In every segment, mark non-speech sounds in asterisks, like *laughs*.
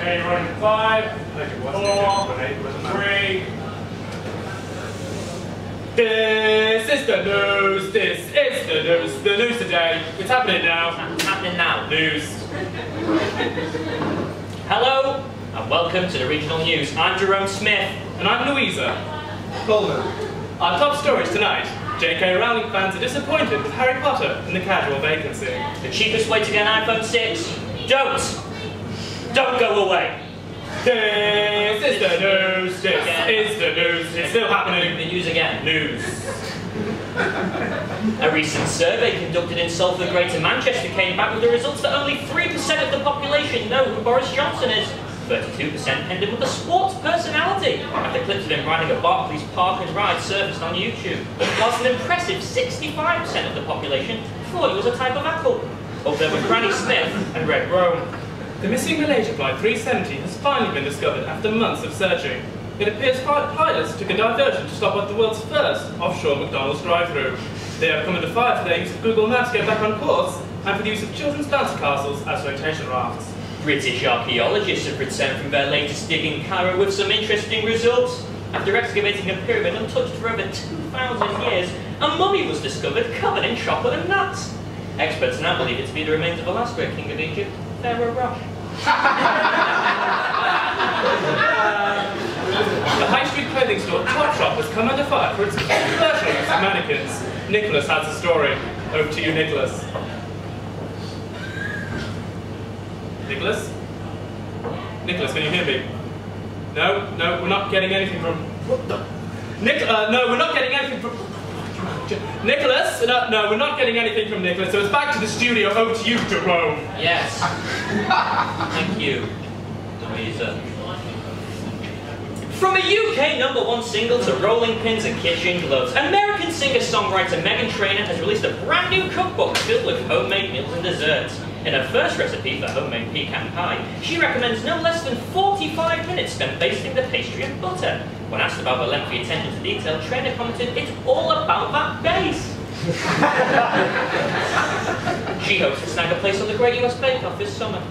Okay, running five, four, three. This is the news. This is the news. The news today. It's happening now. It's happening now. News. *laughs* Hello, and welcome to the regional news. I'm Jerome Smith. And I'm Louisa. Coleman. Our top stories tonight. J.K. Rowling fans are disappointed with Harry Potter in the casual vacancy. The cheapest way to get an iPhone 6? Don't! Don't go away! This is the news. This is the news. It's still happening. The news again. News. A recent survey conducted in Salford, Greater Manchester came back with the results that only 3% of the population know who Boris Johnson is. 32% pinned him with a sports personality after clips of him riding a Barclays Park and Ride surfaced on YouTube. Whilst an impressive 65% of the population thought he was a type of apple. Up there with Granny Smith and Red Rome. The missing Malaysia Flight 370 has finally been discovered after months of searching. It appears pi- pilots took a diversion to stop at the world's first offshore McDonald's drive-through. They have come under fire for their use of Google Maps to get back on course and for the use of children's bouncy castles as flotation rafts. British archaeologists have returned from their latest dig in Cairo with some interesting results. After excavating a pyramid untouched for over 2,000 years, a mummy was discovered covered in chocolate and nuts. Experts now believe it to be the remains of the last great king of Egypt, Pharaoh Rocher. The high street clothing store Topshop has come under fire for its controversial use of mannequins. Nicholas has a story. Over to you, Nicholas. Nicholas? Nicholas, can you hear me? No, no, we're not getting anything from. What the? Nic- uh, no, we're not getting anything from. Nicholas? No, no, we're not getting anything from Nicholas, so it's back to the studio. Over to you, Jerome. Yes. *laughs* Thank you, Louisa. From a UK number one single to rolling pins and kitchen gloves, American singer-songwriter Meghan Trainor has released a brand new cookbook filled with homemade meals and desserts. In her first recipe for homemade pecan pie, she recommends no less than 45 minutes spent basting the pastry in butter. When asked about her lengthy attention to detail, Trainor commented, it's all about that base. *laughs* she hopes to snag a place on the Great US Bake Off this summer.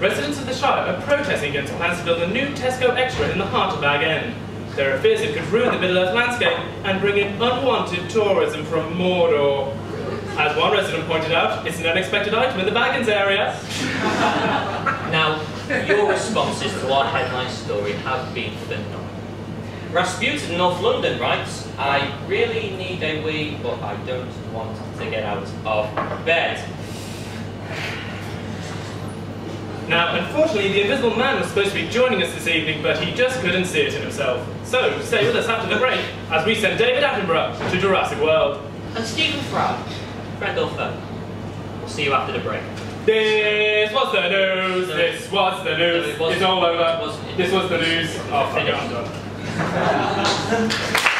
Residents of the Shire are protesting against plans to build a new Tesco Extra in the heart of Bag End. There are fears it could ruin the Middle-earth landscape and bring in unwanted tourism from Mordor. As one resident pointed out, it's an unexpected item in the Baggins area. *laughs* Now, your responses to our headline story have been phenomenal. Rasputin, North London writes, I really need a wee, but I don't want to get out of bed. Now, unfortunately, the Invisible Man was supposed to be joining us this evening, but he just couldn't see it in himself. So, stay with us after the break, as we send David Attenborough to Jurassic World. And Stephen Fry, friend or foe. We'll see you after the break. This was the news, this was the news, No, it it's all over. It. This was the news. Oh, fuck I'm done. *laughs*